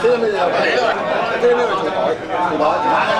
这个没有，这个没有，五毛，五毛。